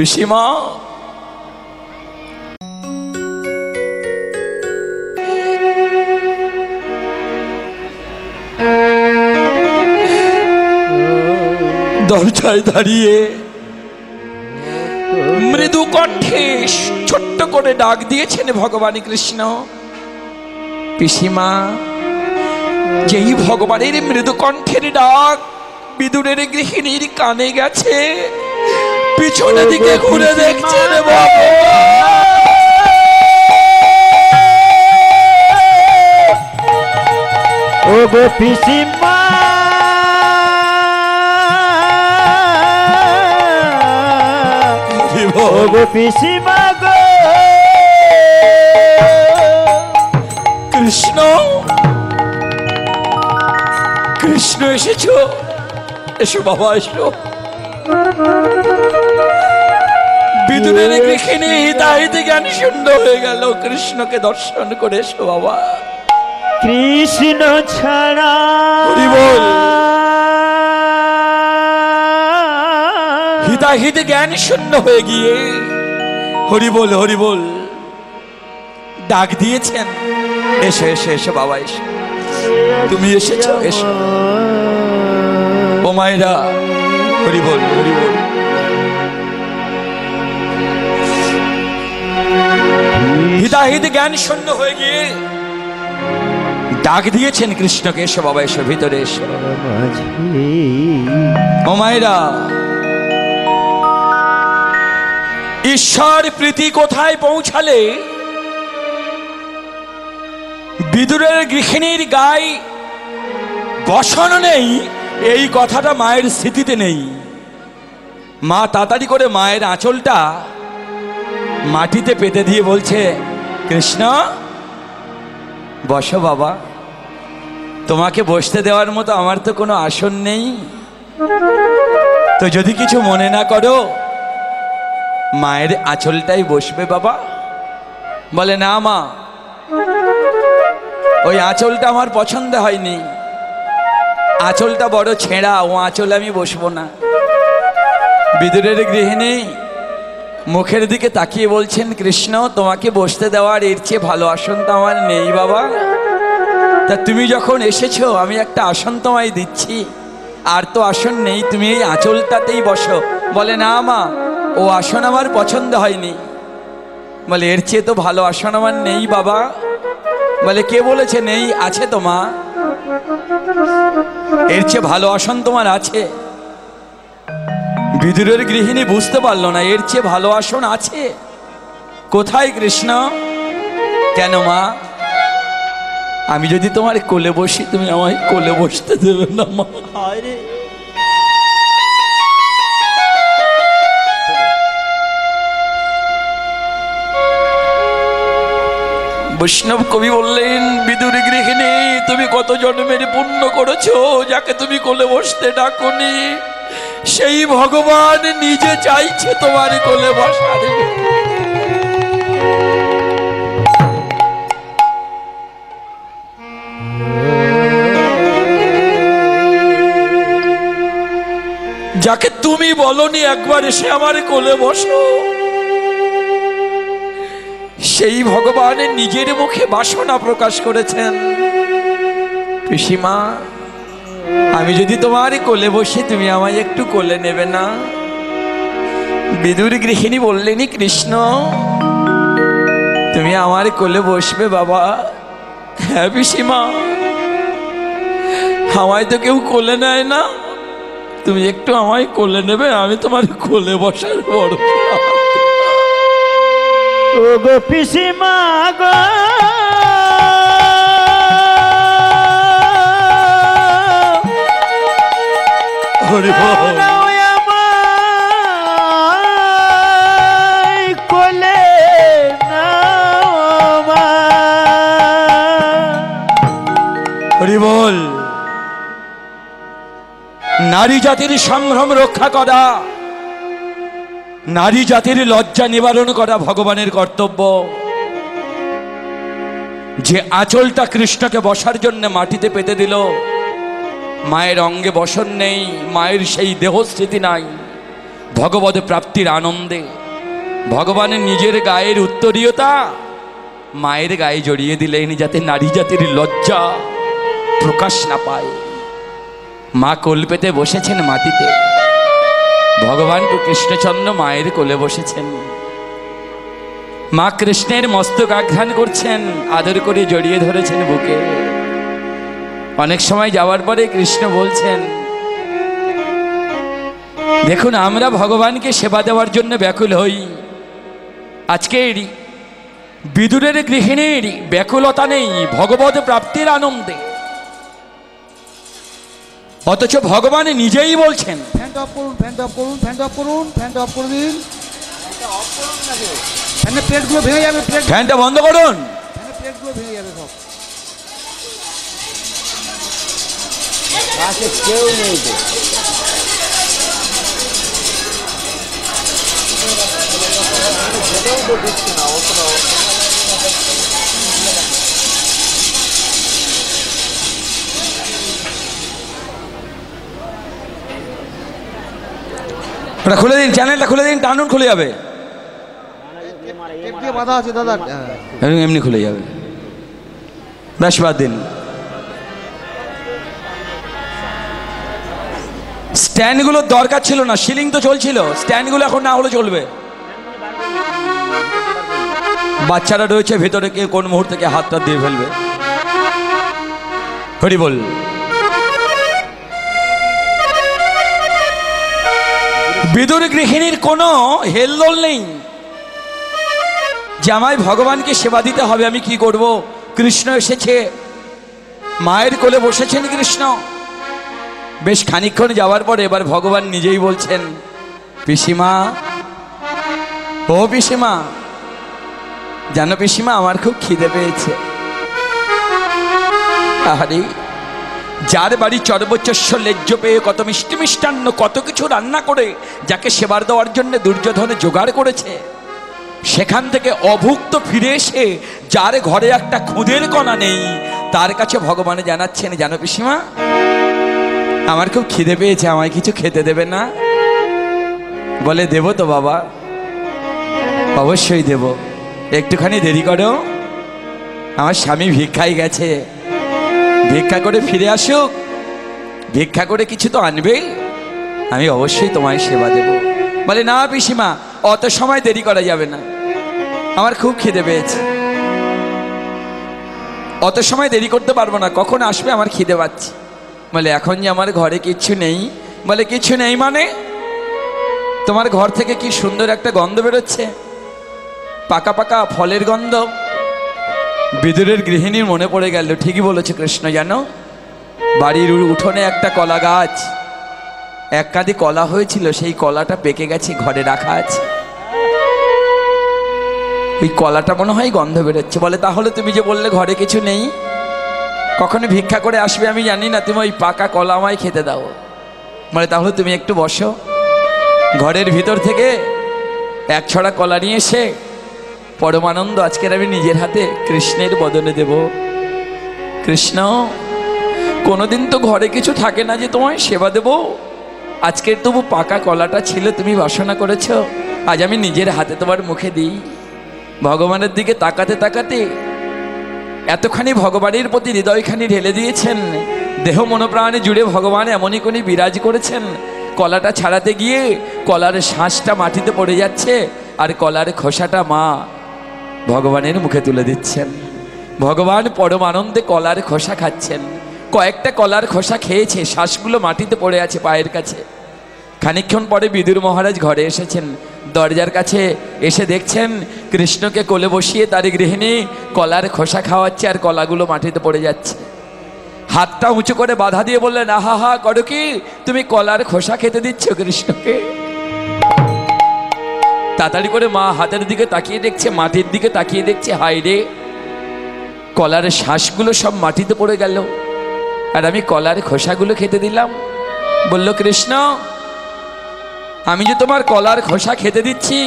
পিসিমা দরজায় দাঁড়িয়ে মৃদু কণ্ঠে ছোট্ট করে ডাক দিয়েছেন ভগবান কৃষ্ণ। পিসিমা, যেই ভগবানের মৃদু কণ্ঠের ডাক বিদুরের গৃহিণীর কানে গেছে পিছনে দিকে ঘুরে দেখছেন ও গো পিসিমা। ও গো পিসিমা গো। কৃষ্ণ। কৃষ্ণ এসেছ। এসো বাবা এসো। বিদুরের গৃহিণী হিতাহিতে জ্ঞান শূন্য হয়ে গেল। কৃষ্ণকে দর্শন করে এসো বাবা। কৃষ্ণ ছাড়া বল। হিতাহিত জ্ঞান শূন্য হয়ে গিয়ে হরি বল হরি বল। ডাক দিয়েছেন। এসে এসে এসো বাবা এসে। তুমি এসেছ এসো। ও মায়েরা হরি বল হরি বল। হিতাহিত জ্ঞান শূন্য হয়ে গিয়ে ডাক দিয়েছেন কৃষ্ণকে, এসো বাবা, এসো, ভিতরে এসো। মায়েরা, ঈশ্বর প্রীতি কোথায় পৌঁছালে? বিদুরের গৃহিণীর গায়ে বসন নেই এই কথাটা মায়ের স্মৃতিতে নেই। মা তাড়াতাড়ি করে মায়ের আঁচলটা মাটিতে পেতে দিয়ে বলছে, কৃষ্ণ, বসো বাবা। তোমাকে বসতে দেওয়ার মতো আমার তো কোনো আসন নেই। তো যদি কিছু মনে না করো, মায়ের আঁচলটাই বসবে বাবা। বলে, না মা, ওই আঁচলটা আমার পছন্দ হয়নি। আঁচলটা বড় ছেঁড়া, ও আঁচল আমি বসবো না। বিদুরের গৃহিণী মুখের দিকে তাকিয়ে বলছেন, কৃষ্ণ, তোমাকে বসতে দেওয়ার এর চেয়ে ভালো আসন তো আমার নেই বাবা। তা তুমি যখন এসেছ, আমি একটা আসন তোমায় দিচ্ছি। আর তো আসন নেই, তুমি এই আঁচলটাতেই বসো। বলে, না মা, ও আসন আমার পছন্দ হয়নি। বলে, এর চেয়ে তো ভালো আসন আমার নেই বাবা। বলে, কে বলেছে নেই? আছে তো মা। এর চেয়ে ভালো আসন তোমার আছে। বিদুরের গৃহিণী বুঝতে পারল না, এর চেয়ে ভালো আসন আছে। কোথায় কৃষ্ণ? কেন মা? আমি যদি তোমার কোলে বসি, তুমি আমায় কোলে বসতে দেবে না মা। বৈষ্ণব কবি বললেন, বিদুর গৃহিণী, তুমি কত জন্মের পুণ্য করেছ, যাকে তুমি কোলে বসতে ডাকুনি? সেই ভগবান নিজে চাইছে তোমার কোলে বসার। যাকে তুমি বলনি, একবার এসে আমার কোলে বসো। সেই ভগবানের নিজের মুখে বাসনা প্রকাশ করেছেন। পিসিমা, আমি যদি তোমার কোলে বসে, তুমি আমায় একটু কোলে নেবে না? বিদুর গৃহিণী বললেনি, কৃষ্ণ, তুমি আমার কোলে বসবে বাবা। হ্যাঁ পিসিমা, আমায় তো কেউ কোলে নেয় না। তুমি একটু আমায় কোলে নেবে, আমি তোমার কোলে বসার বড় ও গো পিসিমা গো। হরি কোলে হরি বল। নারী জাতির সংগ্রাম রক্ষা করা। নারী জাতির লজ্জা নিবারণ করা ভগবানের কর্তব্য। যে আঁচলটা কৃষ্ণকে বসার জন্য মাটিতে পেতে দিল, মায়ের অঙ্গে বসন নেই, মায়ের সেই দেহস্থিতি নাই ভগবত প্রাপ্তির আনন্দে। ভগবানের নিজের গায়ের উত্তরীয়তা মায়ের গায়ে জড়িয়ে দিলেন যাতে নারী জাতির লজ্জা প্রকাশ না পায়। মা কোল পেতে বসেছেন মাটিতে। ভগবান কৃষ্ণচন্দ্র মায়ের কোলে বসেছেন। মা কৃষ্ণের মস্তক আঘ্রাণ করছেন, আদর করে জড়িয়ে ধরেছেন বুকে। অনেক সময় যাওয়ার পরে কৃষ্ণ বলছেন, দেখুন, আমরা ভগবানকে সেবা দেওয়ার জন্য ব্যাকুল হই। আজকের বিদুরের গৃহিণীর ব্যাকুলতা নেই, ভগবত প্রাপ্তির আনন্দে। অথচ ভগবান নিজেই বলছেন। ফ্যানটা অফ করুন অফ করুন অফ করুন ফ্যানটা অফ করে দিন। ফ্যানের প্লেটগুলো ভেঙে যাবে প্লেট ফ্যানটা বন্ধ করুন। ফ্যানের প্লেটগুলো ভেঙে যাবে সব ওটা খুলে দিন চ্যানেলটা খুলে দিন টানুন খুলে যাবে। টেপ আছে দাদা। হ্যাঁ। এমনি- খুলে যাবে। ব্যাস বাদ দিন। স্ট্যান্ডগুলোর দরকার ছিল না সিলিং তো চলছিল স্ট্যান্ডগুলো এখন না হলে চলবে। বাচ্চারা রয়েছে ভেতরে কে কোন মুহূর্তে হাতটা দিয়ে ফেলবে। হরি বল। বিদুর গৃহিণীর কোনো হেলদোল নেই। যে আমায় ভগবানকে সেবা দিতে হবে, আমি কি করব? কৃষ্ণ এসেছে। মায়ের কোলে বসেছেন কৃষ্ণ। বেশ খানিকক্ষণ যাওয়ার পরে এবার ভগবান নিজেই বলছেন, পিসিমা, ও পিসিমা, জানো পিসিমা, আমার খুব খিদে পেয়েছে। আহারে যার বাড়ি চর্বচস্য লেজ্জ পেয়ে কত মিষ্টি মিষ্টান্ন, কত কিছু রান্না করে, যাকে সেবার দেওয়ার জন্য দুর্যোধনে জোগাড় করেছে। সেখান থেকে অভুক্ত ফিরে এসে যার ঘরে একটা খুদের কণা নেই, তার কাছে ভগবানে জানাচ্ছেন, জানো পিসিমা, আমার খুব খিদে পেয়েছে, আমায় কিছু খেতে দেবে না? বলে, দেব তো বাবা, অবশ্যই দেব। একটুখানি দেরি করো, আমার স্বামী ভিক্ষায় গেছে। ভিক্ষা করে ফিরে আসুক ভিক্ষা করে কিছু তো আনবেই আমি অবশ্যই তোমায় সেবা দেব। বলে, না পিসিমা, অত সময় দেরি করা যাবে না। আমার খুব খিদে পেয়েছে। অত সময় দেরি করতে পারব না। কখন আসবে আমার খিদে পাচ্ছি। বলে, এখন যে আমার ঘরে কিছু নেই। বলে, কিছু নেই মানে? তোমার ঘর থেকে কি সুন্দর একটা গন্ধ বেরোচ্ছে? পাকা পাকা ফলের গন্ধ? বিদুরের গৃহিণীর মনে পড়ে গেল, ঠিকই বলেছে কৃষ্ণ, জানো? বাড়ির উঠোনে একটা কলা গাছ। এক কাঁদি কলা হয়েছিল, সেই কলাটা পেকে গেছে, ঘরে রাখা আছে। ওই কলাটা মনে হয় গন্ধ বেরোচ্ছে। বলে, তাহলে তুমি যে বললে ঘরে কিছু নেই, কখনো ভিক্ষা করে আসবে আমি জানি না, তুমি ওই পাকা কলা আমায় খেতে দাও। বলে, তাহলে তুমি একটু বসো। ঘরের ভিতর থেকে এক ছড়া কলা নিয়ে এসে পরমানন্দ, আজকের আমি নিজের হাতে কৃষ্ণের বদলে দেব। কৃষ্ণ, কোনোদিন তো ঘরে কিছু থাকে না যে তোমায় সেবা দেব। আজকের তবু পাকা কলাটা ছিল, তুমি বাসনা করেছ। আজ আমি নিজের হাতে তোমার মুখে দিই। ভগবানের দিকে তাকাতে তাকাতে এতখানি ভগবানের প্রতি হৃদয়খানি ঢেলে দিয়েছেন। দেহ মনোপ্রাণে জুড়ে ভগবান এমনই কোনি বিরাজ করেছেন। কলাটা ছাড়াতে গিয়ে কলার শ্বাসটা মাটিতে পড়ে যাচ্ছে, আর কলার খোসাটা মা ভগবানের মুখে তুলে দিচ্ছেন। ভগবান পরম আনন্দে কলার খোসা খাচ্ছেন। কয়েকটা কলার খোসা খেয়েছে, শ্বাসগুলো মাটিতে পড়ে আছে পায়ের কাছে। খানিকক্ষণ পরে বিদুর মহারাজ ঘরে এসেছেন। দরজার কাছে এসে দেখছেন, কৃষ্ণকে কোলে বসিয়ে তার গৃহিণী কলার খোসা খাওয়াচ্ছে আর কলাগুলো মাটিতে পড়ে যাচ্ছে। হাতটা উঁচু করে বাধা দিয়ে বললেন, আহা হা করো কি? তুমি কলার খোসা খেতে দিচ্ছ কৃষ্ণকে? তাড়াতাড়ি করে মা হাতের দিকে তাকিয়ে দেখছে, মাটির দিকে তাকিয়ে দেখছে হাই রে কলার শ্বাসগুলো সব মাটিতে পড়ে গেল। আর আমি কলার খোসাগুলো খেতে দিলাম। বলল, কৃষ্ণ, আমি যে তোমার কলার খোসা খেতে দিচ্ছি,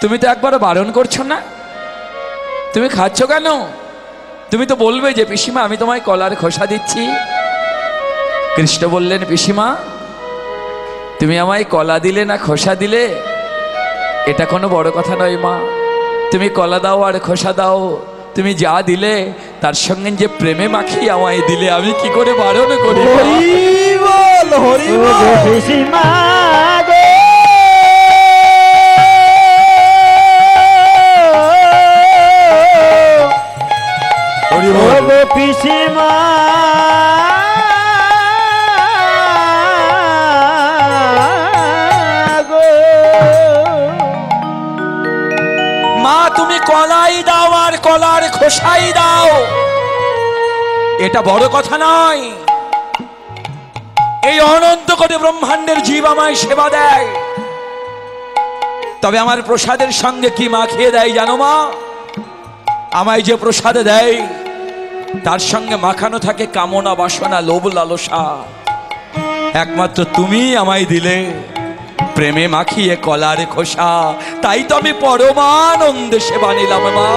তুমি তো একবার বারণ করছ না? তুমি খাচ্ছ কেন? তুমি তো বলবে যে, পিসিমা, আমি তোমায় কলার খোসা দিচ্ছি। কৃষ্ণ বললেন, পিসিমা, তুমি আমায় কলা দিলে না খোসা দিলে? এটা কোনো বড় কথা নয় মা। তুমি কলা দাও আর খোসা দাও। তুমি যা দিলে তার সঙ্গে যে প্রেমে মাখিয়ে আমায় দিলে আমি কি করে বারণ করি পিসিমা। কলাই দাও আর কলার খোসাই দাও। এটা বড় কথা নয়। এই অনন্ত করে ব্রহ্মাণ্ডের জীব আমায় সেবা দেয়। তবে আমার প্রসাদের সঙ্গে কি মাখিয়ে দেয় জানো মা? আমায় যে প্রসাদ দেয়, তার সঙ্গে মাখানো থাকে কামনা বাসনা, লোভ লালসা। একমাত্র তুমি আমায় দিলে। প্রেমে মাখিয়ে কলার খোসা। তাই তো আমি পরমানন্দে সেবা নিলাম মা।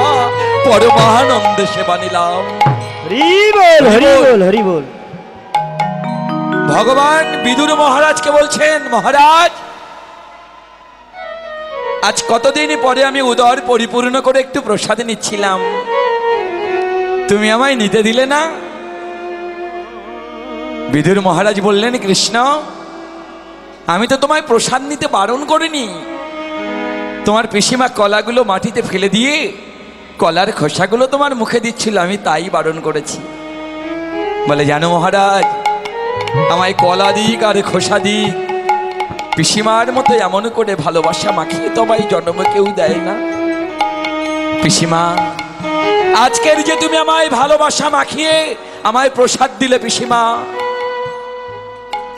পরমানন্দে সেবা নিলাম। ভগবান বিদুর মহারাজকে বলছেন মহারাজ আজ কতদিন পরে আমি উদর পরিপূর্ণ করে একটু প্রসাদ নিচ্ছিলাম। তুমি আমায় নিতে দিলে না? বিদুর মহারাজ বললেন কৃষ্ণ আমি তো তোমায় প্রসাদ নিতে বারণ করিনি। তোমার পিসিমা কলাগুলো মাটিতে ফেলে দিয়ে কলার খোসাগুলো তোমার মুখে দিচ্ছিল, আমি তাই বারণ করেছি। বলে, জানো মহারাজ, আমায় কলা দিক আর খোসা দিক। পিসিমার মতো এমন করে ভালোবাসা মাখিয়ে তোমায় জন্ম কেউ দেয় না। পিসিমা, আজকের যে তুমি আমায় ভালোবাসা মাখিয়ে আমায় প্রসাদ দিলে পিসিমা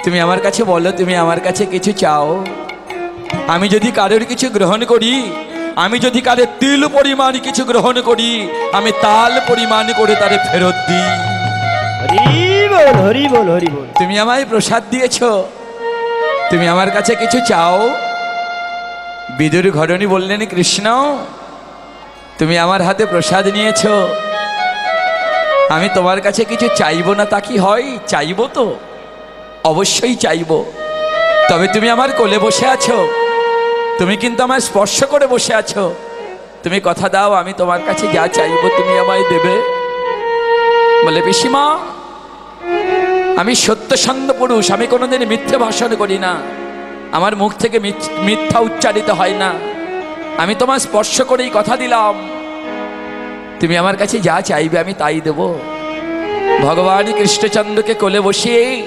তুমি আমার কাছে বলো তুমি আমার কাছে কিছু চাও। আমি যদি কারোর কিছু গ্রহণ করি আমি যদি কারোর তিল পরিমাণ কিছু গ্রহণ করি আমি তাল পরিমাণ করে তারে ফেরত দিই। তুমি আমায় প্রসাদ দিয়েছ তুমি আমার কাছে কিছু চাও। বিদুর ঘরণী বললেন কৃষ্ণ তুমি আমার হাতে প্রসাদ নিয়েছ। আমি তোমার কাছে কিছু চাইব না তা কি হয়? চাইব তো। অবশ্যই চাইব। তবে তুমি আমার কোলে বসে আছো। তুমি কিন্তু আমায় স্পর্শ করে বসে আছো। তুমি কথা দাও, আমি তোমার কাছে যা চাইব তুমি আমায় দেবে। বলে, পিসিমা, আমি সত্যসন্ধ পুরুষ, আমি কোনোদিন মিথ্যে ভাষণ করি না। আমার মুখ থেকে মিথ- মিথ্যা উচ্চারিত হয় না। আমি তোমার স্পর্শ করেই কথা দিলাম। তুমি আমার কাছে যা চাইবে আমি তাই দেব। ভগবান কৃষ্ণচন্দ্রকে কোলে বসিয়ে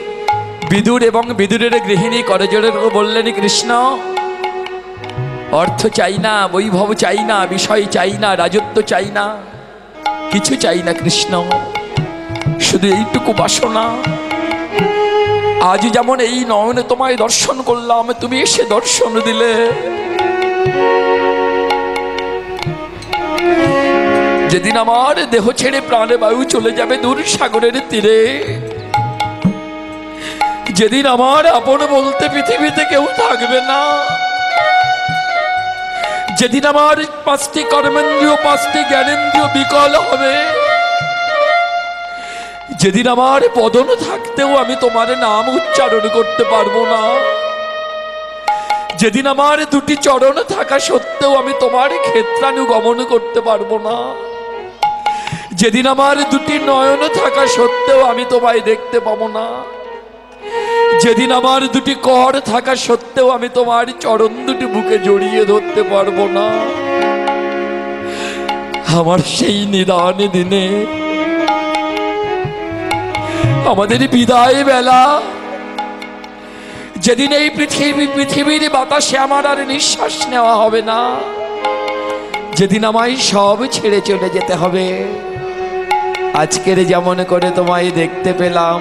বিদুর এবং বিদুরের গৃহিণী করজোড়ের বললেন, কৃষ্ণ, অর্থ চাই না, বৈভব চাই না, বিষয় চাই না, রাজত্ব চাই না, কিছু চাই না কৃষ্ণ, শুধু এইটুকু বাসনা। আজ যেমন এই নয়নে তোমায় দর্শন করলাম, তুমি এসে দর্শন দিলে। যেদিন আমার দেহ ছেড়ে প্রাণে বায়ু চলে যাবে দূর সাগরের তীরে যেদিন আমার আপন বলতে পৃথিবীতে কেউ থাকবে না, যেদিন আমার পাঁচটি কর্মেন্দ্রীয়, পাঁচটি জ্ঞানেন্দ্রীয় বিকল হবে, যেদিন আমার বদন থাকতেও আমি তোমার নাম উচ্চারণ করতে পারব না, যেদিন আমার দুটি চরণ থাকা সত্ত্বেও আমি তোমার ক্ষেত্রানুগমন করতে পারব না, যেদিন আমার দুটি নয়ন থাকা সত্ত্বেও আমি তোমায় দেখতে পাবো না। যেদিন আমার দুটি কর থাকা সত্ত্বেও আমি তোমার চরণ দুটি বুকে জড়িয়ে ধরতে পারব না। আমার সেই নিদান দিনে, আমাদের বিদায় বেলা, যেদিন এই পৃথিবী, পৃথিবীর বাতাসে আমার আর নিঃশ্বাস নেওয়া হবে না, যেদিন আমায় সব ছেড়ে চলে যেতে হবে। আজকের যেমন করে তোমায় দেখতে পেলাম।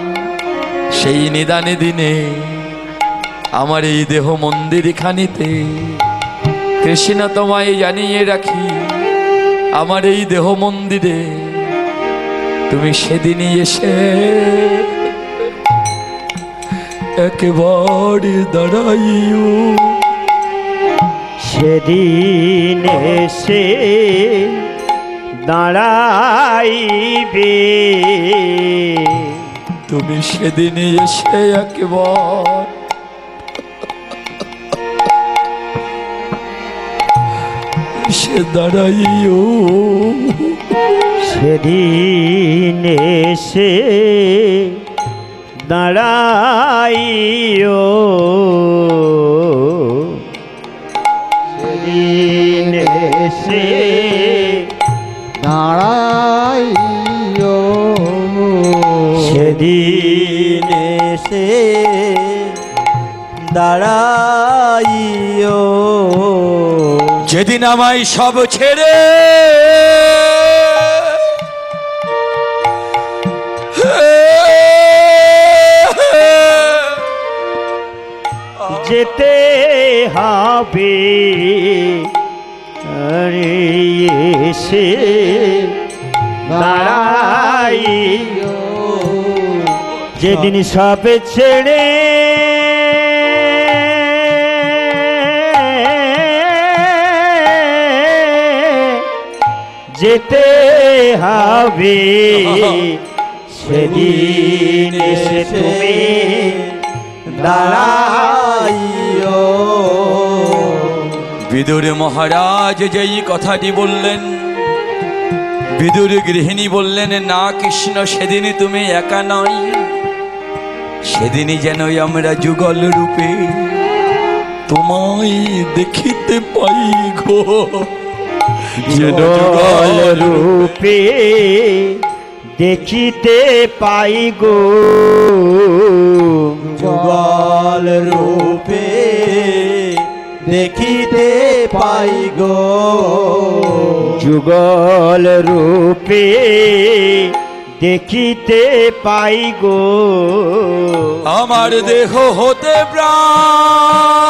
সেই নিদানে দিনে আমার এই দেহ মন্দির খানিতে কৃষ্ণ তোমায় জানিয়ে রাখি, আমার এই দেহ মন্দিরে তুমি সেদিনই এসে একেবারে দাঁড়াইও। সেদিন এসে দাঁড়াইবে। তুমি সেদিন এসে একবার সে দাঁড়াইও। সেদিন এসে দাঁড়াইও। দাঁড়াইও। যেদিন আমায় সব ছেড়ে যেতে হবে আরে এসে দাঁড়াইও। যেদিন সব ছেড়ে যেতে হবে। সেদিন এসে তুমি দাঁড়াইও। বিদুর মহারাজ যেই কথাটি বললেন, বিদুর গৃহিণী বললেন, না কৃষ্ণ সেদিনই তুমি একা নয় সেদিনই যেন আমরা যুগল রূপে তোমায় দেখিতে পাই গো। যুগল রূপে দেখিতে পাই গো। যুগল রূপে দেখিতে পাই গো। যুগল রূপে দেখিতে পাই গো। আমার দেহ হতে প্রাণ।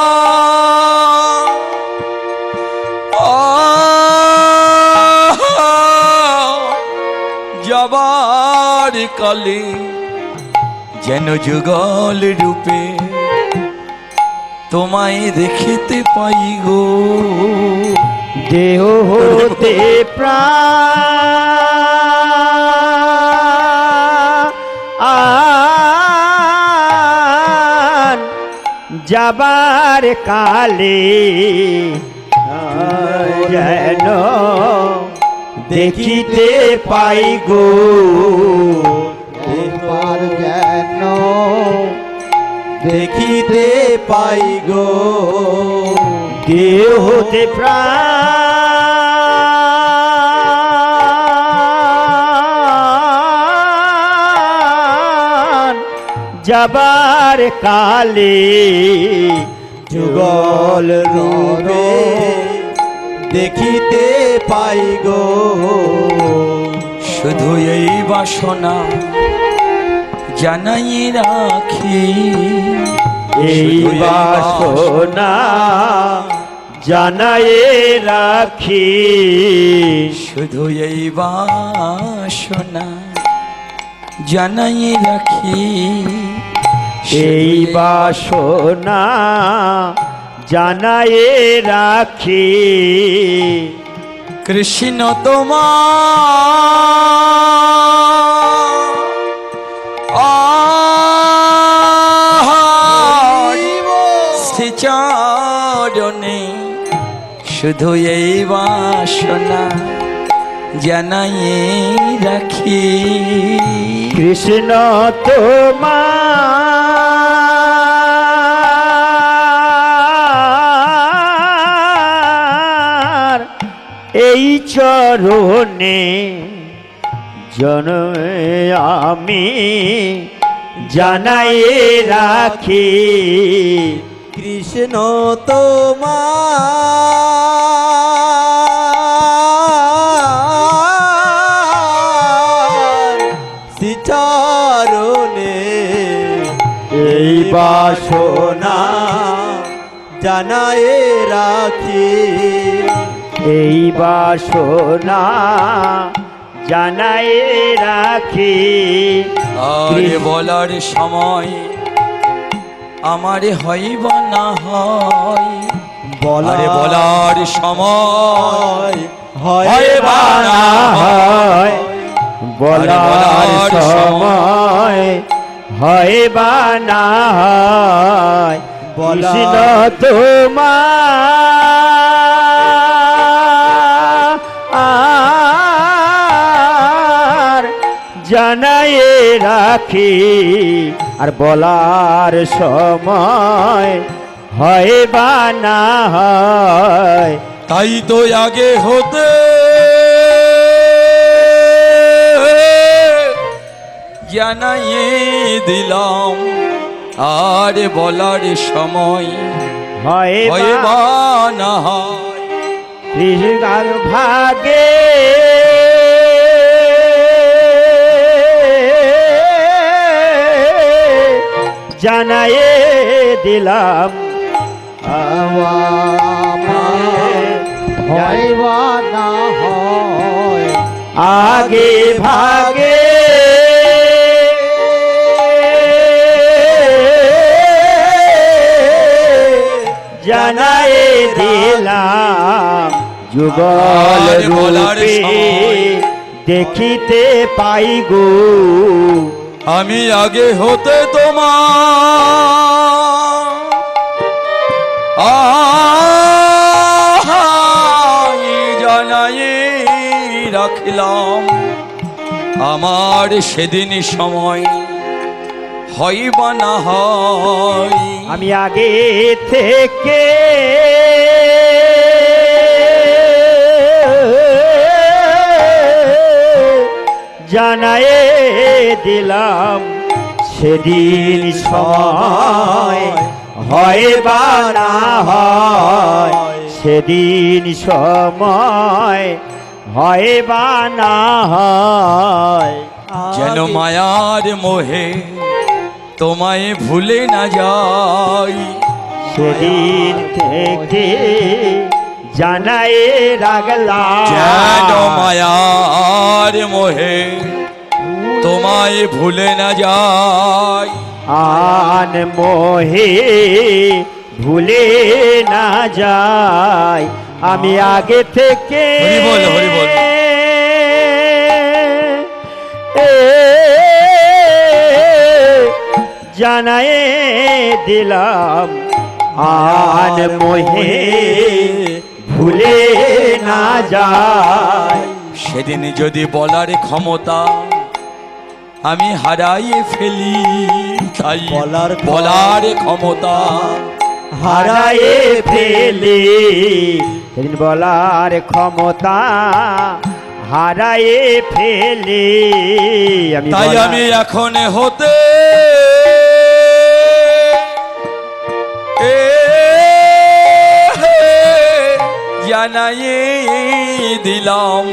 যাবার কালে, যেন যুগল রূপে তোমায় দেখিতে পাই গো। দেহ হতে প্রাণ যাবার কালে যেন দেখিতে পাই গো। একবার যেন দেখিতে পাই গো। দেহ হতে প্রাণ যাবার কালে যুগল রূপে দেখিতে পাই গো। শুধু এই বাসনা জানাই রাখি। এই বাসনা জানায়ে রাখি। শুধু এই বাসনা জানাই রাখি। এই বাসনা জানায়ে রাখি। কৃষ্ণ তোমার শ্রীচরণে শুধু এই বাসনা জানাই রাখি। কৃষ্ণ তোমার এই চরণে জন্মে আমি জানাই রাখি। কৃষ্ণ তোমার শ্রীচরণে এই বাসনা জানায় রাখি। এই বাসনা জানাই রাখি। আরে বলার সময় আমারে হইব না হয়। আরে বলার সময় হয় বা না হয়। বলার বলার সময় হয় বা না হয়। বলার- কৃষ্ণ তোমার জানায়ে রাখি। আর বলার সময় হয় বা না হয় তাই তো আগে হতে জানাইয়ে দিলাম। আর বলার সময় হয় বা না হয়। ভাগে জানায়ে দিলাম। না হয় আগে ভাগে জানায়ে দিলাম। যুগল রূপে দেখিতে পাই গো আমি আগে হতে আহাই জানাই রাখলাম। আমার সেদিন সময় হয় বা না হয়। আমি আগে থেকে জানায়ে দিলাম। সেদিন সময় হয় বা না হয়। সেদিন সময় হয় বা না হয়। যেন মায়ার মোহে তোমায় ভুলে না যাই। সেদিন থেকে জানাই রাগলাম। যেন মায়ার মোহে তোমায় ভুলে না যাই। আন মোহে ভুলে না যায় আমি আগে থেকে হরি বল, হরি বল। এ, জানাই দিলাম আন মোহে ভুলে না যায় সেদিন যদি বলার ক্ষমতা আমি হারাইয়ে ফেলি তাই বলার বলার ক্ষমতা হারায়ে ফেলে। সেদিন বলার ক্ষমতা হারায়ে ফেলে। আমি তাই আমি এখন হতে এ, জানাই দিলাম।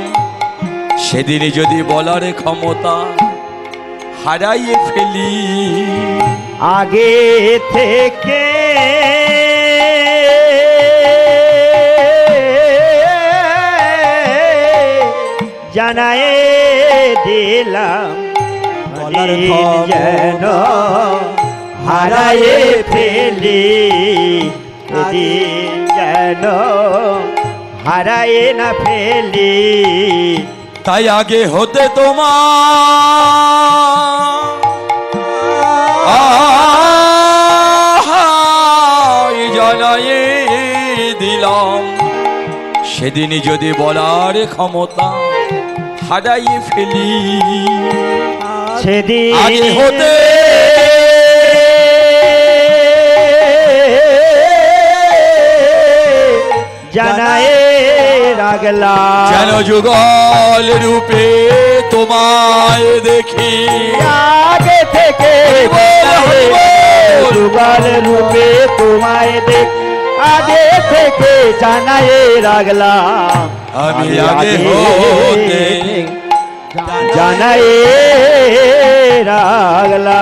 সেদিন যদি বলার ক্ষমতা হারাইয়ে ফেলি আগে থেকে জানায়ে দিলাম বলার দিন ক্ষমতা যেন হারায়ে ফেলি দিন যেন হারায়ে না ফেলি তাই আগে হতে তোমার জানাই দিলাম। সেদিনই যদি বলার ক্ষমতা হারাইয়ে ফেলি। সেদিন আগে হতে জানায়ে রাগলা যেন যুগল রূপে তোমায় দেখি। আগে থেকে যুগল রূপে তোমায় দেখ। আগে থেকে জানায়ে রাগলা। আমি আগে হতে জানায়ে রাগলাম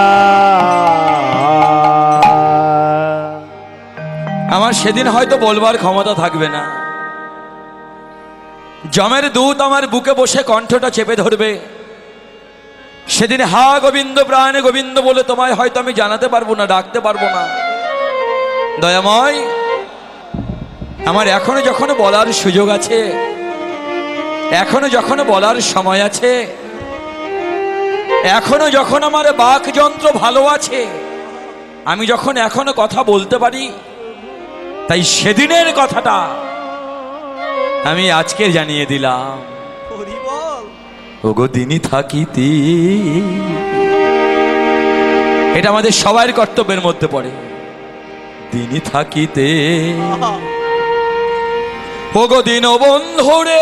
আমার সেদিন হয়তো বলবার ক্ষমতা থাকবে না। জমের দূত আমার বুকে বসে কণ্ঠটা চেপে ধরবে। সেদিন হা গোবিন্দ, প্রাণে গোবিন্দ বলে তোমায় হয়তো আমি জানাতে পারব না, ডাকতে পারব না। দয়াময়, আমার এখনও যখন বলার সুযোগ আছে, এখনও যখন বলার সময় আছে, এখনও যখন আমার বাক যন্ত্র ভালো আছে, আমি যখন এখনও কথা বলতে পারি, তাই সেদিনের কথাটা আমি আজকে জানিয়ে দিলাম। ওগো দিনই থাকিতে। এটা আমাদের সবার কর্তব্যের মধ্যে পড়ে। দিনই থাকিতে। ওগো দিন বন্ধু রে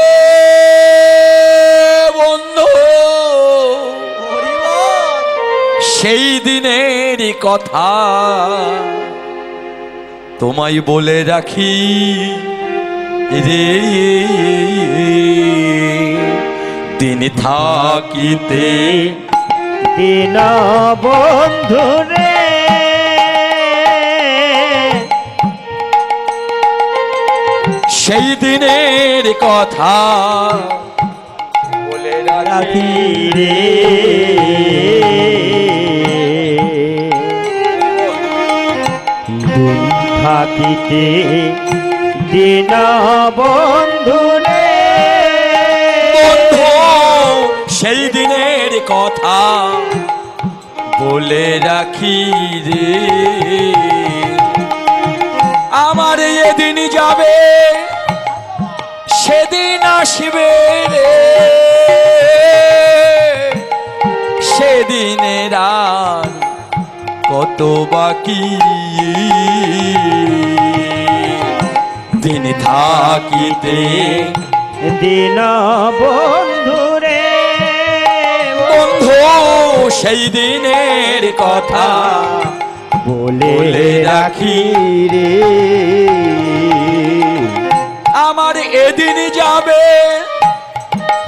বন্ধু। সেই দিনেরই কথা তোমায় বলে রাখি। রে। দিন থাকিতে দিন বন্ধু রে। সেই দিনের কথা বলে রাখি রে। থাকিতে দিন বন্ধু সেই দিনের কথা বলে রাখি রে। আমার এদিন যাবে, সেদিন আসবে রে। সেদিনের কত বাকি? দিন থাকিতে। দিন বন্ধু রে। বন্ধু সেই দিনের কথা বলে বলে রাখি রে। আমার এদিন যাবে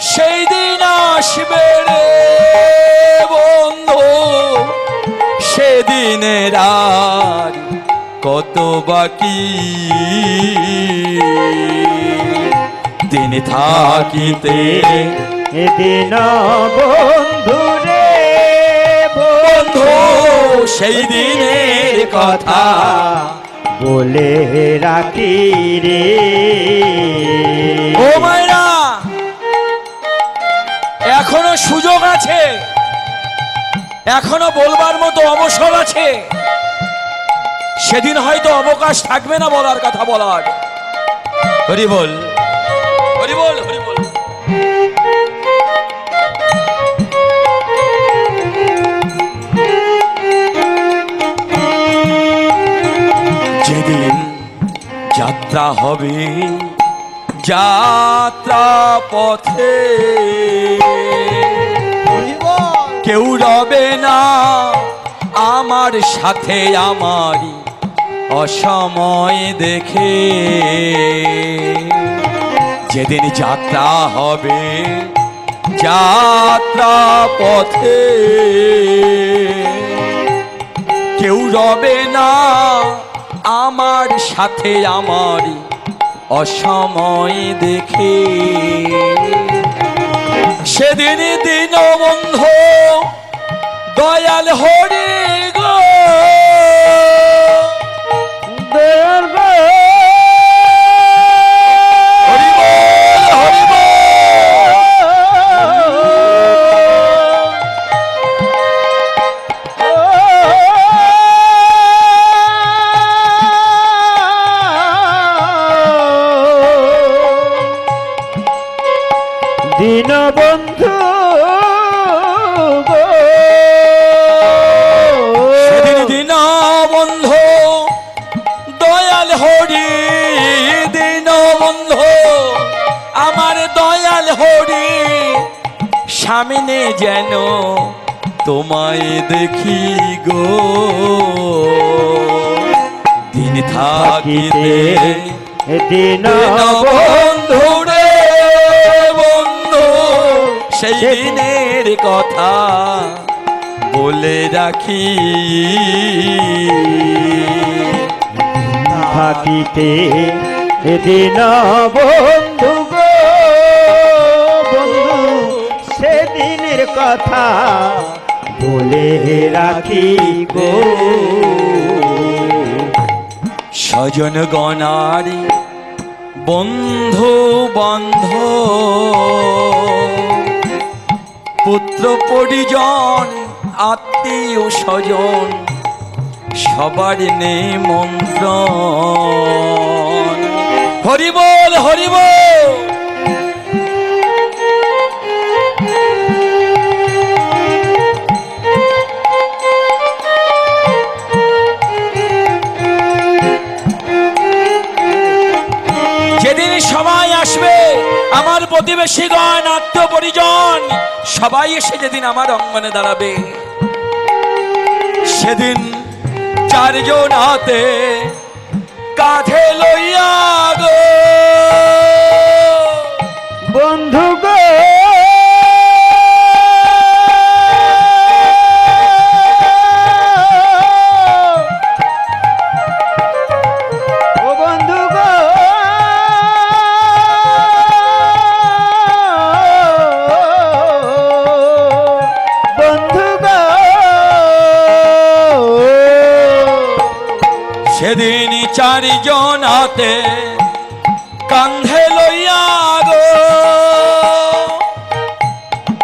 সেই দিন আসবে রে। বন্ধু সেদিনের আর কত বাকি? দিন থাকিতে দিন বন্ধু রে বন্ধু সেই দিনের কথা বলে রাখি রে। ও মায়েরা এখনও সুযোগ আছে এখনও বলবার মতো অবসর আছে। সেদিন হয়তো অবকাশ থাকবে না বলার কথা বলার। হরি বল। হরি বল হরি বল। যেদিন যাত্রা হবে, যাত্রা পথে কেউ রবে না, আমার সাথে আমারই অসময় দেখে যেদিন যাত্রা হবে, যাত্রা পথে কেউ রবে না আমার সাথে আমার অসময় দেখে। সেদিন দিন বন্ধু দয়াল হরি গো। হরি হরি সামনে যেন তোমায় দেখি গো। দিন থাকিতে দিন দিন বন্ধু বন্ধু সেই দিনের কথা বলে রাখি। থাকিতে দিন বন্ধু কথা বলে রাখি গো। স্বজন গণারি, বন্ধু বন্ধ পুত্র পরিজন, আত্মীয় স্বজন, সবার নিমন্ত্রণ। হরিবল হরিবল প্রতিবেশীগণ আত্মীয় পরিজন সবাই এসে যেদিন আমার অঙ্গনে দাঁড়াবে, সেদিন চারজন হাতে কাঁধে লইয়া গো। বন্ধু চারিজন হাতে কান্ধে লইয়া গো।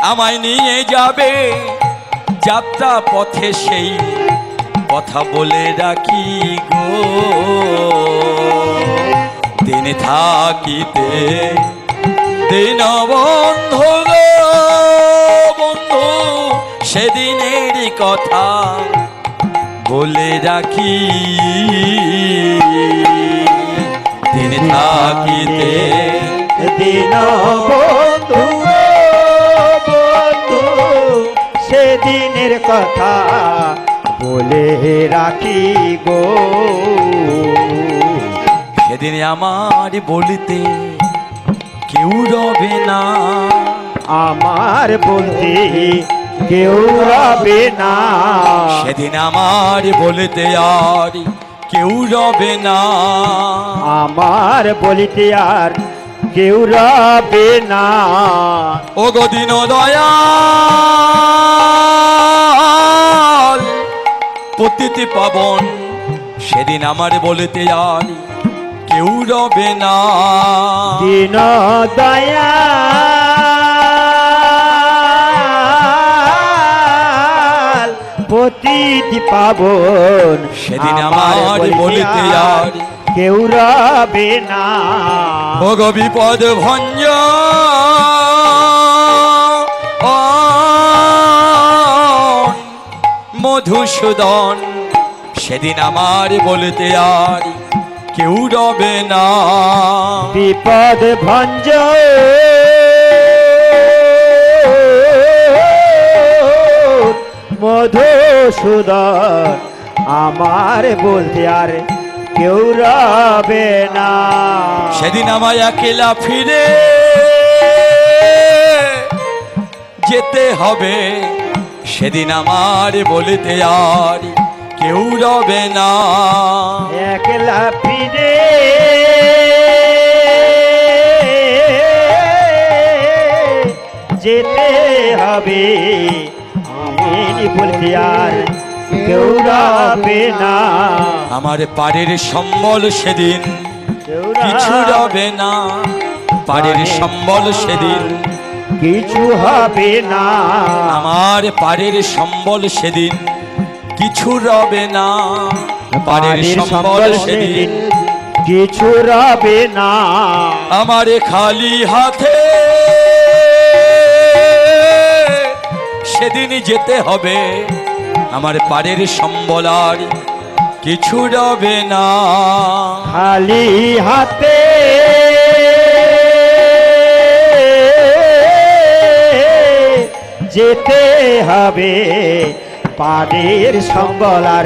আমায় নিয়ে যাবে যাত্রা পথে সেই কথা বলে রাখি গো। দিন থাকিতে দিন বন্ধু গো। বন্ধু, সেদিনের কথা বলে রাখি দিন থাকিতে দিন বন্ধু বন্ধু সেদিনের কথা বলে রাখি গো। সেদিন আমার বলিতে কেউ রবে না। আমার বলতে কেউ রবে না। সেদিন আমার বলিতে আর কেউ রবে না। আমার বলিতে আর কেউ রবে না। ও গদিন দয়াল প্রতিটি পাবন সেদিন আমার বলিতে আর কেউ রবে না। দিন দয়া প্রতিটি পাবন সেদিন আমার বলিতে আর কেউ রবে না। ভোগ বিপদ ভঞ্জ। মধুসূদন সেদিন আমার বলতে আর কেউ রবে না। বিপদ ভঞ্জ। মধুসূদন আমার বলতে আর কেউ রবে না। সেদিন আমায় একেলা ফিরে যেতে হবে। সেদিন আমার বলতে আর কেউ রবে না। একলা ফিরে। যেতে হবে। আমি আর কেউ রবে না। আমার পাড়ের সম্বল সেদিন কিছু রবে না। পাড়ের সম্বল সেদিন কিছু হবে না। আমার পাড়ের সম্বল সেদিন কিছু রবে না। পাড়ের সম্বল সেদিন কিছু রবে না। আমার খালি হাতে সেদিন যেতে হবে। আমার পাড়ের সম্বল আর কিছু রবে না। খালি হাতে যেতে হবে। পাড়ের সম্বল আর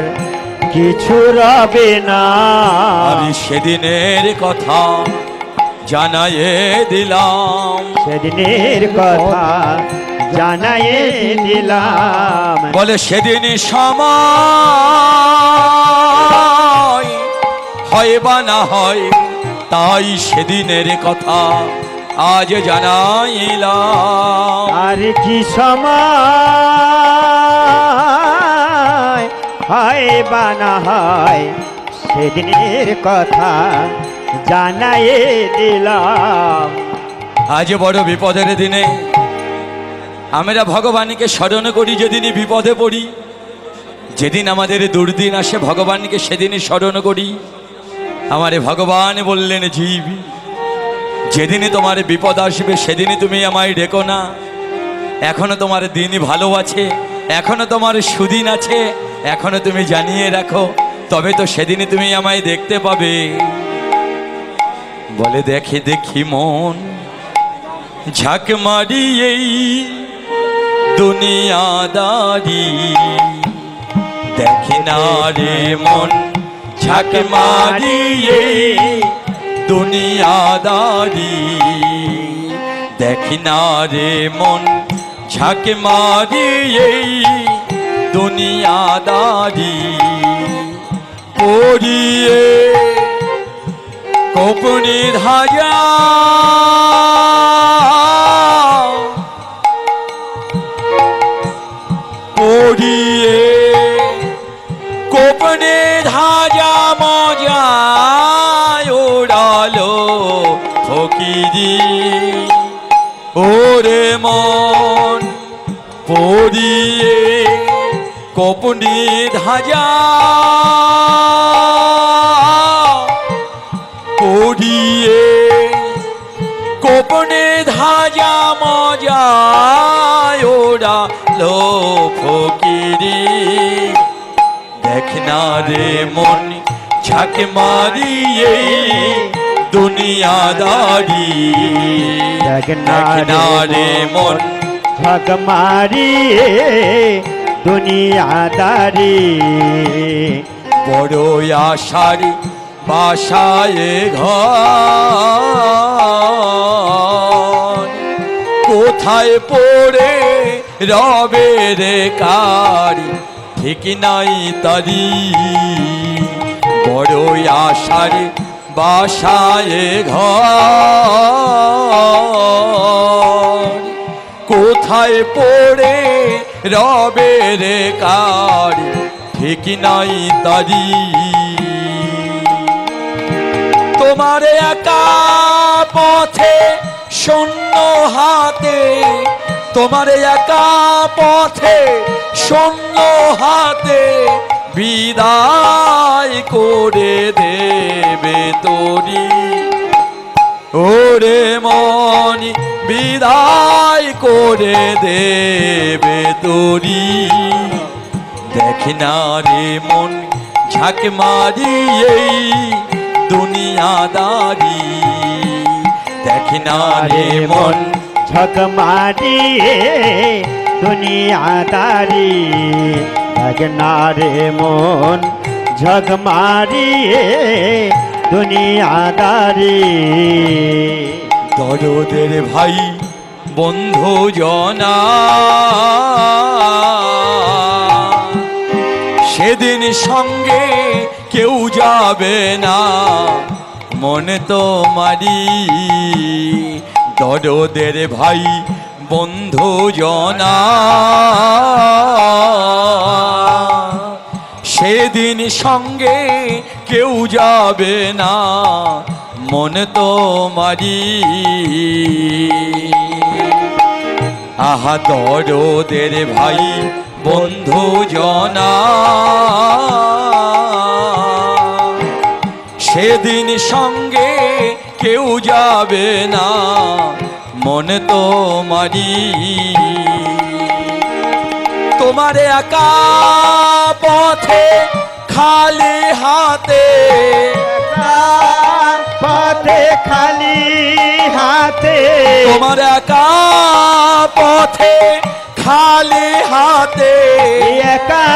কিছু রবে না। আমি সেদিনের কথা জানাইয়ে দিলাম। সেদিনের কথা জানাই দিলাম। বলে সেদিন সময় হয় বা না হয় তাই সেদিনের কথা আজ জানাইলাম। আর কি সময় হয় বা না হয় সেদিনের কথা জানাই দিলাম। আজ বড় বিপদের দিনে আমরা ভগবানকে স্মরণ করি যেদিনই বিপদে পড়ি। যেদিন আমাদের দুর্দিন আসে, ভগবানকে সেদিনই স্মরণ করি। আমারে ভগবান বললেন, জীব যেদিনই তোমার বিপদ আসবে, সেদিনই তুমি আমায় ডেকো না। এখনও তোমার দিন ভালো আছে, এখনও তোমার সুদিন আছে, এখনও তুমি জানিয়ে রাখো, তবে তো সেদিনই তুমি আমায় দেখতে পাবে। বলে দেখে দেখি মন ঝাঁক মারি এই দুনিয়াদারি। দেখি না রে মন ঝাঁক মারি এই দুনিয়াদারি। দেখি না রে মন ঝাঁক মারি এই দুনিয়াদারি পড়িয়ে গোপনে ধারা পড়িয়ে গোপনে ধারা মজা ওড়ালো ফকিরি। ওরে মন পড়িয়ে গোপনে ধারা পড়িয়ে গোপনে ধাজা মজা ওরা লো ফকিরি। দেখ না রে মন ঝাঁক মারিয়ে দুনিয়াদারি। দেখ না রে মন ঝক মারিয়ে দুনিয়াদারি। বড় আশার বাসায় ঘর। কোথায় পড়ে রবে রে কারি, ঠিক নাই তারি। বড় আশার বাসায় ঘর। কোথায় পড়ে রবে রে কার, ঠিক নাই তারি। তোমার একা পথে শূন্য হাতে তোমার একা পথে শূন্য হাতে বিদায় করে দেবে তোরি। ওরে মনি, বিদায় করে দেবে তোরি। দেখ না রে মন, ঝাঁক মারি এই দুনিয়াদারি। দেখ না রে মন ঝক মারিয়ে দুনিয়াদারি দেখ না রে মন ঝক মারিয়ে দুনিয়াদারি দরদের ভাই, বন্ধু জনা, সেদিন সঙ্গে কেউ যাবে না, মনে তো মারি দরদের ভাই, বন্ধু জনা। সেদিন সঙ্গে কেউ যাবে না, মন তো মারি। আহা, দরদের ভাই, বন্ধু জনা। সেদিন সঙ্গে কেউ যাবে না মনে তো মারি। তোমার একা পথে খালি হাতে। পথে খালি হাতে। তোমার একা পথে খালি হাতে। একা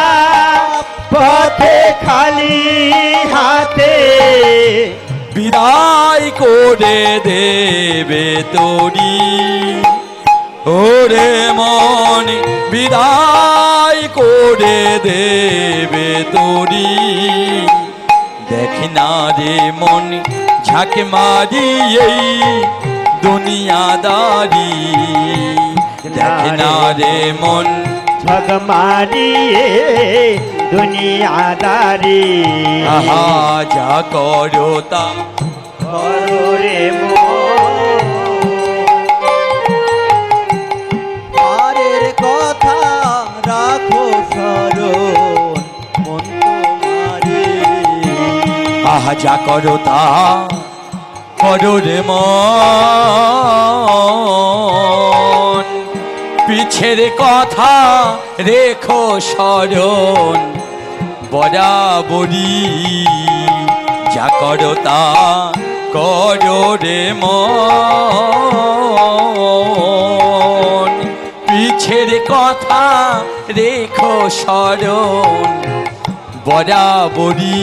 পথে খালি হাতে। বিদায় করে দেবে তোরি। ওরে মন বিদায় করে দেবে তোরি। দেখ না রে মন ঝাঁক মারি এই দুনিয়াদারি দেখ না রে মন ঝক মারিয়ে দুনিয়াদারি। আহা যা করো তা। করো রে পারের কথা রাখো মন তোমারে আহা যা করো তা। করো রে মন। পিছের কথা রেখো স্মরণ। বরাবরি যা করো তা করো রে মন। পিছের কথা রেখো স্মরণ। বরাবরী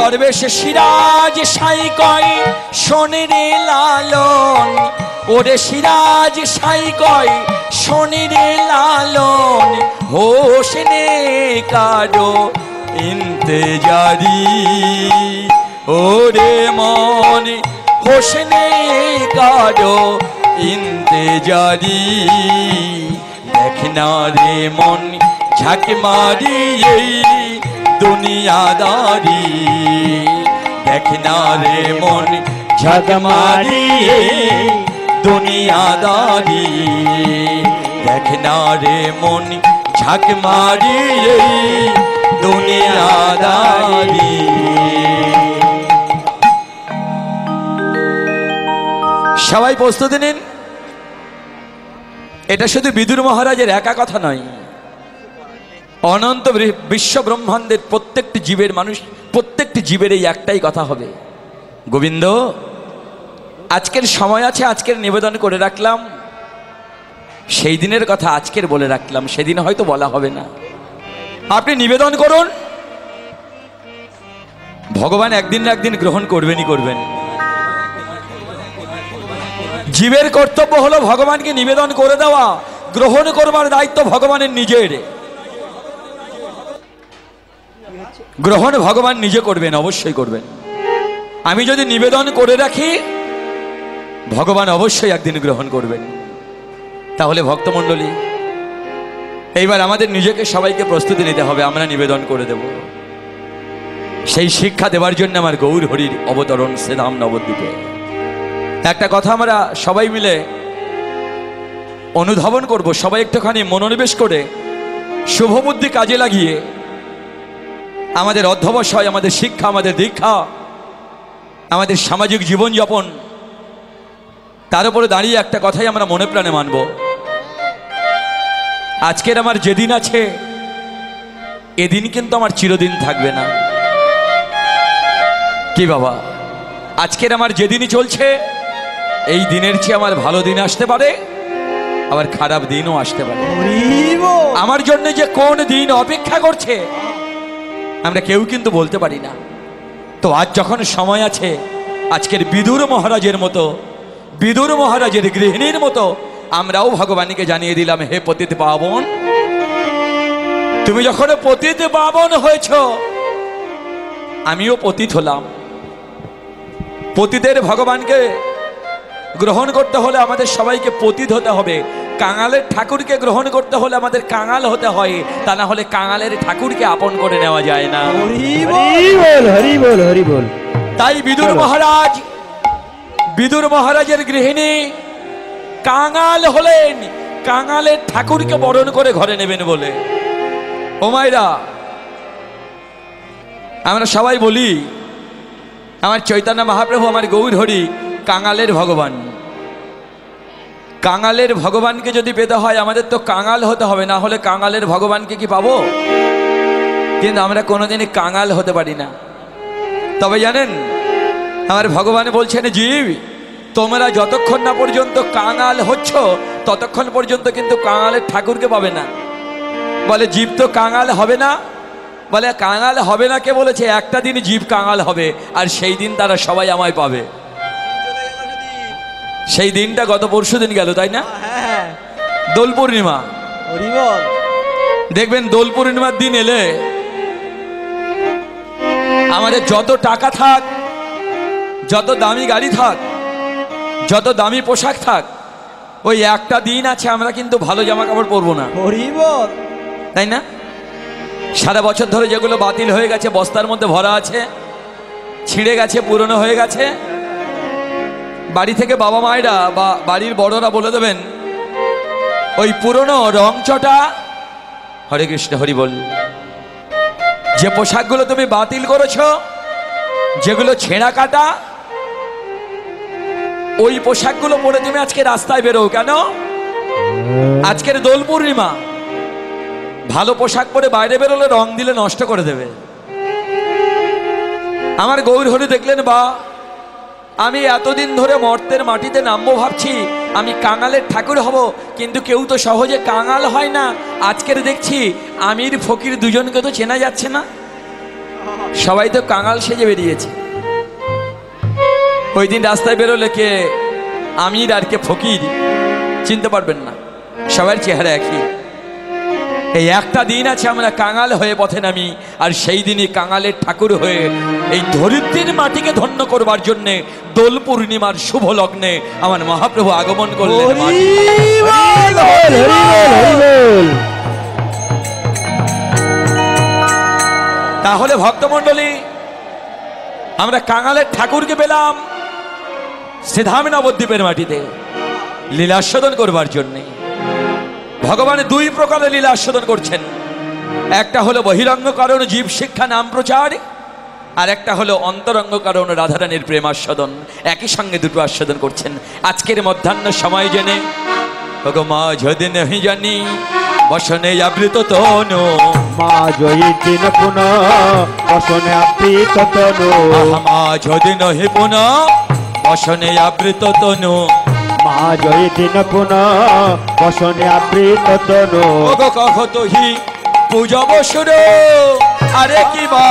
দরবেশ সিরাজ সাই কয়, শোনে লালন। ওরে সিরাজ সাই কয়, শোনে রে লালন। হোশ নে কারও ইন্তজারি। ওরে মন, হোশ নে কারও ইন্তজারি। দেখ না রে মন মারি এই দুনিয়াদারি। দেখ না রে মন ঝাঁক মারি এই দুনিয়াদারি। দেখ না রে মন ঝাঁক মারি এই দুনিয়াদারি। সবাই প্রস্তুতি নিন। এটা শুধু বিদুর মহারাজের একা কথা নয়। অনন্ত বিশ্ব ব্রহ্মাণ্ডের প্রত্যেকটি জীবের মানুষ, প্রত্যেকটি জীবের এই একটাই কথা হবে। গোবিন্দ, আজকের সময় আছে, আজকের নিবেদন করে রাখলাম। সেই দিনের কথা আজকের বলে রাখলাম, সেদিন হয়তো বলা হবে না। আপনি নিবেদন করুন। ভগবান একদিন না একদিন গ্রহণ করবেনই করবেন। জীবের কর্তব্য হলো ভগবানকে নিবেদন করে দেওয়া। গ্রহণ করবার দায়িত্ব ভগবানের নিজের। গ্রহণ ভগবান নিজে করবেন, অবশ্যই করবেন। আমি যদি নিবেদন করে রাখি, ভগবান অবশ্যই একদিন গ্রহণ করবেন। তাহলে ভক্তমণ্ডলী, এইবার আমাদের নিজেকে সবাইকে প্রস্তুতি নিতে হবে, আমরা নিবেদন করে দেব। সেই শিক্ষা দেওয়ার জন্য আমার গৌর হরির অবতরণ শ্রীধাম নবদ্বীপে। একটা কথা আমরা সবাই মিলে অনুধাবন করব, সবাই একটুখানি মনোনিবেশ করে, শুভবুদ্ধি কাজে লাগিয়ে আমাদের অধ্যবসায় আমাদের শিক্ষা আমাদের দীক্ষা আমাদের সামাজিক জীবনযাপন তার উপরে দাঁড়িয়ে একটা কথাই আমরা মনে প্রাণে মানব। আজকের আমার যেদিন আছে এদিন কিন্তু আমার চিরদিন থাকবে না। কি বাবা? আজকের আমার যেদিনই চলছে এই দিনের চেয়ে আমার ভালো দিন আসতে পারে আবার খারাপ দিনও আসতে পারে। আমার জন্য যে কোন দিন অপেক্ষা করছে আমরা কেউ কিন্তু বলতে পারি না। তো আজ যখন সময় আছে, আজকের বিদুর মহারাজের মতো, বিদুর মহারাজের গৃহিণীর মতো, আমরাও ভগবানকে জানিয়ে দিলাম, হে পতিত পাবন তুমি যখন পতিত পাবন হয়েছ, আমিও পতিত হলাম। পতিতের ভগবানকে গ্রহণ করতে হলে আমাদের সবাইকে পতিত হতে হবে। কাঙালের ঠাকুরকে গ্রহণ করতে হলে আমাদের কাঙাল হতে হয়। তা না হলে কাঙালের ঠাকুরকে আপন করে নেওয়া যায় না। হরি বল হরি বল হরি বল তাই বিদুর মহারাজ বিদুর মহারাজের গৃহিণী কাঙাল হলেন। কাঙালের ঠাকুরকে বরণ করে ঘরে নেবেন বলে। ও মাইরা আমরা সবাই বলি আমার চৈতন্য মহাপ্রভু আমার গৌর হরি কাঙালের ভগবান। কাঙালের ভগবানকে যদি পেতে হয়, আমাদের তো কাঙাল হতে হবে, না হলে কাঙালের ভগবানকে কি পাবো? কিন্তু আমরা কোনোদিনই কাঙাল হতে পারি না। তবে জানেন, আমার ভগবান বলছেন, জীব, তোমরা যতক্ষণ না পর্যন্ত কাঙাল হচ্ছ, ততক্ষণ পর্যন্ত কিন্তু কাঙালের ঠাকুরকে পাবে না। বলে, জীব তো কাঙাল হবে না? বলে, কাঙাল হবে না কে বলেছে? একটা দিন জীব কাঙাল হবে, আর সেই দিন তারা সবাই আমায় পাবে। সেই দিনটা গত পরশু দিন গেল তাই না? হ্যাঁ দোল পূর্ণিমা। দেখবেন দোল পূর্ণিমার দিন এলে আমাদের যত টাকা থাক যত দামি গাড়ি থাক যত দামি পোশাক থাক ওই একটা দিন আছে আমরা কিন্তু ভালো জামা কাপড় পরবো না। তাই না? সারা বছর ধরে যেগুলো বাতিল হয়ে গেছে বস্তার মধ্যে ভরা আছে ছিঁড়ে গেছে পুরনো হয়ে গেছে বাড়ি থেকে বাবা মায়েরা বা বাড়ির বড়রা বলে দেবেন, ওই পুরনো রংচটা, হরে কৃষ্ণ হরি বল, যে পোশাকগুলো তুমি বাতিল করেছ, যেগুলো ছেঁড়া কাটা, ওই পোশাকগুলো পরে তুমি আজকে রাস্তায় বেরো কেন? আজকের দোল পূর্ণিমা, ভালো পোশাক পরে বাইরে বেরোলে রং দিলে নষ্ট করে দেবে। আমার গৌর হরি দেখলেন বা আমি এতদিন ধরে মর্তের মাটিতে নামবো ভাবছি। আমি কাঙালের ঠাকুর হব, কিন্তু কেউ তো সহজে কাঙাল হয় না। আজকের দেখছি আমির ফকির দুজনকে তো চেনা যাচ্ছে না। সবাই তো কাঙাল সেজে বেরিয়েছে। ওই দিন রাস্তায় বেরোলে কে আমির আর কে ফকির, চিনতে পারবেন না। সবার চেহারা একই। এই একটা দিন আছে আমরা কাঙাল হয়ে পথে নামি আর সেই দিনই কাঙালের ঠাকুর হয়ে এই ধরিত্রীর মাটিকে ধন্য করবার জন্যে দোল পূর্ণিমার শুভ লগ্নে আমার মহাপ্রভু আগমন করলেন তাহলে ভক্তমণ্ডলী আমরা কাঙালের ঠাকুরকে পেলাম সিধাম নবদ্বীপের মাটিতে লীলাস্বাদন করবার জন্যে। ভগবান দুই প্রকারের লীলা আস্বাদন করছেন। একটা হলো বহিরঙ্গ কারণ জীব শিক্ষা নাম প্রচার আর একটা হলো অন্তরঙ্গ কারণ রাধারানীর প্রেম আস্বাদন। একই সঙ্গে দুটো আস্বাদন করছেন। আজকের মধ্যাহ্ন সময় জেনে ওগো মা যদি নহি জানি বসনে আবৃত তনু। মা জয়ী দিন পুনঃ বসনে আপ্রীত তনু। মা যদি নহি পুনঃ বসনে আবৃত তনু। মা জয়ী দিন পুনঃ। বসনে আপ্রীত তনু। ওগো কহত হি পূজা বসুর। আরে কি বা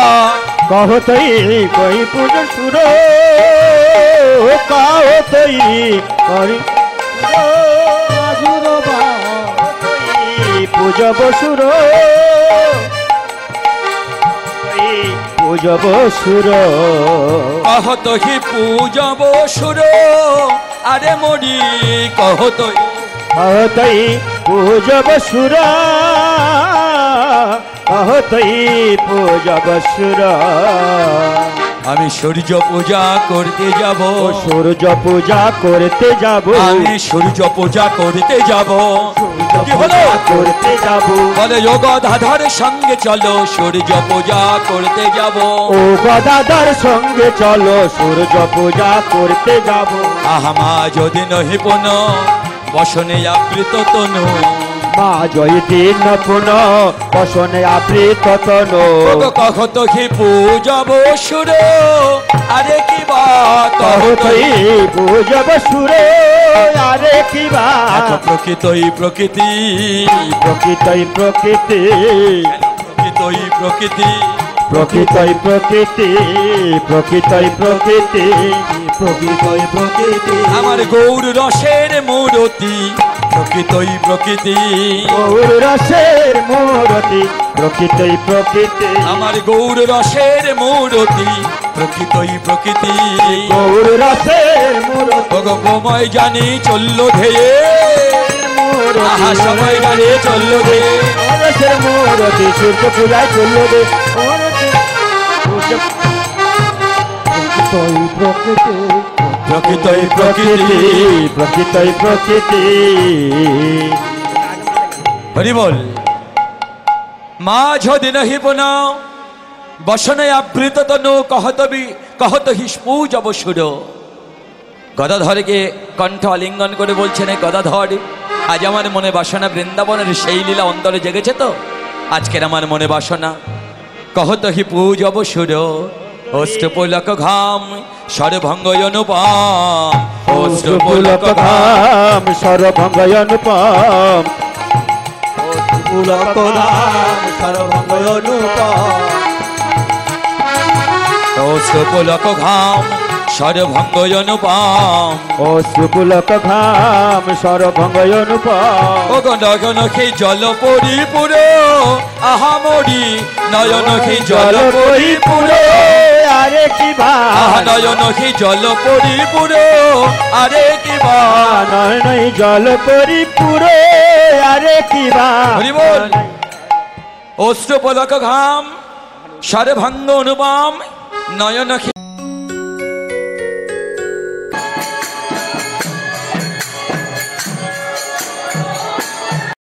কহতই কই পূজ সুর। কহতই করি আজুর বা পূজ বসুর। পূজ বসুর। কহত হি পূজা বসুর। আরে মরি কহতই কহতই পূজ বসুর কহতই পূজ বসুর আমি সূর্য পূজা করতে যাব। সূর্য পূজা করতে যাব। আমি সূর্য পূজা করতে যাব। কি হলো? করতে যাব। বলে যোগ দাধার সঙ্গে চলো সূর্য পূজা করতে যাব। ও গদাদার সঙ্গে চলো সূর্য পূজা করতে যাব। আহমা যদি নহি পুন বসনে আবৃত তনু। মা জয় দিন পুন বসনে আবৃত তনু। কহত হি পূজা বসুর আরে কি বা কহতই বুঝব সুরে আরে কি বা প্রকৃতই প্রকৃতি। প্রকৃতই প্রকৃতি। প্রকৃতই প্রকৃতি। প্রকৃতই প্রকৃতি প্রকৃতই প্রকৃতি প্রকৃতই প্রকৃতি। আমার গৌর রসের মূরতি। প্রকৃতই প্রকৃতি। গৌর রসের মূরতি প্রকৃতই প্রকৃতি। আমার গৌর রসের মূরতি প্রকৃতই প্রকৃতি। গৌর রসের মূরতি ওগো গোময় জানি চলল ধেয়ে। আহা সময় জানি চলল ধেয়ে। রসের মূরতি সূর্য পূজায় চলল সূর্য প্রকৃতি। প্রকৃতই প্রকৃতি প্রকৃতি প্রকৃতই প্রকৃতি। হরি বল। মা ঝদি নহি পুন বসনে আবৃত তনু কহতবি কহত হিস্পু জব সুর গদাধরকে কণ্ঠ আলিঙ্গন করে বলছেন, "এ গদাধর, আজ আমার মনে বাসনা, বৃন্দাবনের সেই লীলা অন্তরে জেগেছে তো? আজকের আমার মনে বাসনা, কহত হি পূজব সুর অষ্টপুলক ঘাম সরভঙ্গ অষ্টপুলক ঘাম ধাম অষ্টপুলক ঘাম পুলক ধাম সর্বঙ্গ অনুপম। অষ্টপুলক ঘাম সরভঙ্গ অনুপাম ও সুপুলক ধাম সর্বঙ্গয় অনুপম ও নয়নখে জল পরিপুর আহা মরি নয়নখে জল পরিপুর। আরে কি ভা নয়নখে জল পরিপুর আরে কি বা? নয় নয় জল পরিপুরে আরে কি ভা। অষ্টপলক ঘাম সরভঙ্গ অনুপাম নয়নখে